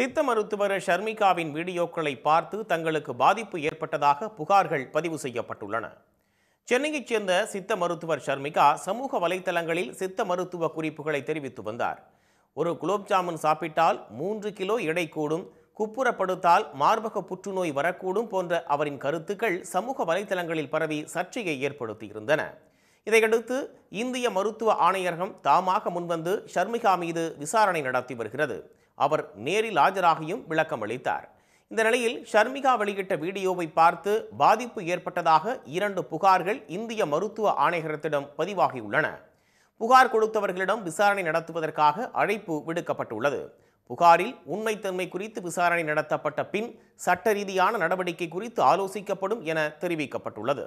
சித்த மருத்துவர் ஷர்மிகாவின் வீடியோக்களை பார்த்து தங்களுக்கு பாதிப்பு ஏற்பட்டதாக புகார்கள் பதிவு செய்யப்பட்டுள்ளன. சென்னையைச் சேர்ந்த சித்த மருத்துவர் ஷர்மிகா சமூக வலைத்தளங்களில் சித்த மருத்துவ குறிப்புகளை தெரிவித்து வந்தார். ஒரு குலோப் ஜாமுன் சாப்பிட்டால் மூன்று கிலோ எடை கூடும் குப்புறப்படுத்தால் மார்பக புற்றுநோய் வரக்கூடும் போன்ற அவரின் கருத்துக்கள் சமூக வலைதளங்களில் பரவி சர்ச்சையை ஏற்படுத்தியிருந்தன. இதையடுத்து இந்திய மருத்துவ ஆணையரகம் தாமாக முன்வந்து ஷர்மிகா மீது விசாரணை நடத்தி வருகிறது. அவர் நேரில் ஆஜராகியும் விளக்கம் அளித்தார். இந்த நிலையில் ஷர்மிகா வெளியிட்ட வீடியோவை பார்த்து பாதிப்பு ஏற்பட்டதாக இரண்டு புகார்கள் இந்திய மருத்துவ ஆணையரகத்திடம் பதிவாகியுள்ளன. புகார் கொடுத்தவர்களிடம் விசாரணை நடத்துவதற்காக அழைப்பு விடுக்கப்பட்டுள்ளது. புகாரில் உண்மைத்தன்மை குறித்து விசாரணை நடத்தப்பட்ட பின் சட்ட ரீதியான நடவடிக்கை குறித்து ஆலோசிக்கப்படும் என தெரிவிக்கப்பட்டுள்ளது.